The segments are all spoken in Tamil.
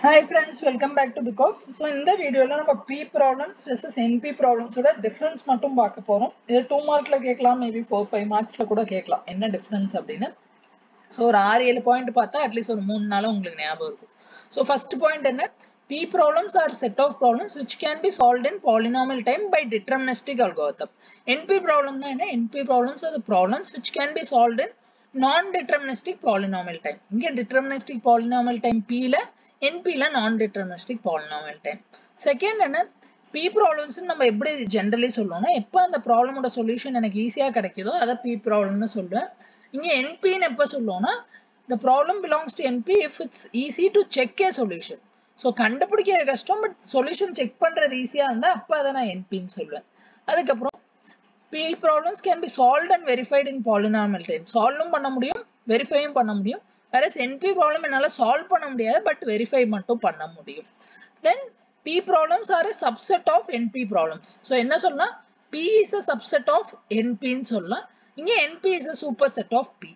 Hi friends welcome back to because so இந்த வீடியோவில் நம்ம பி ப்ராப்ளம்ஸ் வெர்சஸ் என்பி ப்ராப்ளம்ஸோட டிஃப்ரென்ஸ் மட்டும் பார்க்க போகிறோம் இது டூ மார்க்கில் கேட்கலாம் மேபி ஃபோர் ஃபைவ் மார்க்ஸில் கூட கேட்கலாம் என்ன டிஃப்ரென்ஸ் அப்படின்னு ஸோ ஒரு ஆறு ஏழு பாயிண்ட் பார்த்தா அட்லீஸ்ட் ஒரு மூணு நாளும் உங்களுக்கு ஞாபகம் இருக்கும் ஸோ ஃபஸ்ட் பாயிண்ட் என்ன P problems are set of problems which can be solve in polynomial time by deterministic algorithm NP ப்ராப்ளம்னா என்ன NP problems are problems which can be solve in non deterministic polynomial time இங்கே டிட்டர்மினிஸ்டிக் பாலினாமல் டைம் பியில் ல நான் ல non-deterministic polynomial என்ன? பி ப்ராப்ளம்ஸ்னு நம்ம எப்படி ஜென்ரலி சொல்லுவோம்னா எப்போ அந்த ப்ராப்ளமோட சொல்யூஷன் எனக்கு ஈஸியாக கிடைக்குதோ அதை பி ப்ராப்ளம்னு சொல்லுவேன். இங்கே என்பின்னு எப்போ சொல்லுவோம்னா the problem belongs to NP if it's easy to check a solution. So கண்டுபிடிக்கிறது கஷ்டம் பட் சொல்யூஷன் செக் பண்ணுறது ஈஸியாக இருந்தால் அப்போ அதை நான் என்பின்னு சொல்லுவேன். அதுக்கப்புறம் P problems can be solve and verified in polynomial time சால்வும் பண்ண முடியும் வெரிஃபையும் பண்ண முடியும். வேற என்பி ப்ராப்ளம் என்னால் சால்வ் பண்ண முடியாது பட் வெரிஃபை மட்டும் பண்ண முடியும். Then P problems are a subset of NP problems so என்ன சொல்லலாம்? P is a subset of என்பின்னு சொல்லலாம். இங்கே NP is a superset of P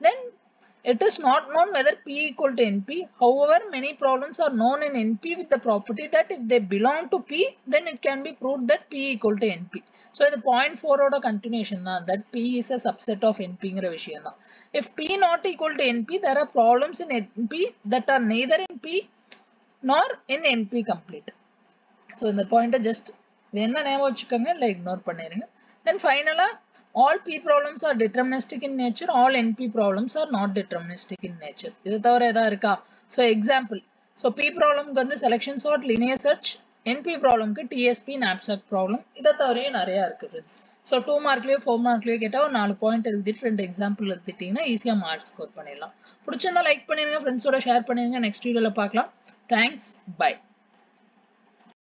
then It is not known whether P equal to NP. However, many problems are known in NP with the property that if they belong to P, then it can be proved that P equal to NP. So, the point 4 oda continuation தான் that P is a subset of NP ங்கிற விஷயம் தான். If P not equal to NP, there are problems in NP that are neither in P nor in NP complete. So, இந்த பாயிண்ட்டை ஜஸ்ட் வேணா ஞாபகம் வச்சுக்கோங்க இல்லை இக்னோர் பண்ணிடுங்க தென் ஃபைனலாக all P problems are deterministic in nature all NP problems are not deterministic in nature இது தவிர எதாவது இருக்கா ஸோ எக்ஸாம்பிள் ஸோ பி ப்ராப்ளம்க்கு வந்து selection sort linear search NP ப்ராப்ளம்க்கு TSP knapsack problem இதை தவிரையும் நிறையா இருக்குது ஃப்ரெண்ட்ஸ் ஸோ டூ மார்க்லேயோ ஃபோர் மார்க்லேயோ கேட்டால் ஒரு நாலு பாயிண்ட் எழுதிட்டு ரெண்டு எக்ஸாம்பிள் எழுதிட்டிங்கன்னா ஈஸியாக மார்க் ஸ்கோர் பண்ணிடலாம். பிடிச்சிருந்தா லைக் பண்ணிடுங்க ஃப்ரெண்ட்ஸோட ஷேர் பண்ணிடுங்க. நெக்ஸ்ட் வீடியோவில் பார்க்கலாம். Thanks bye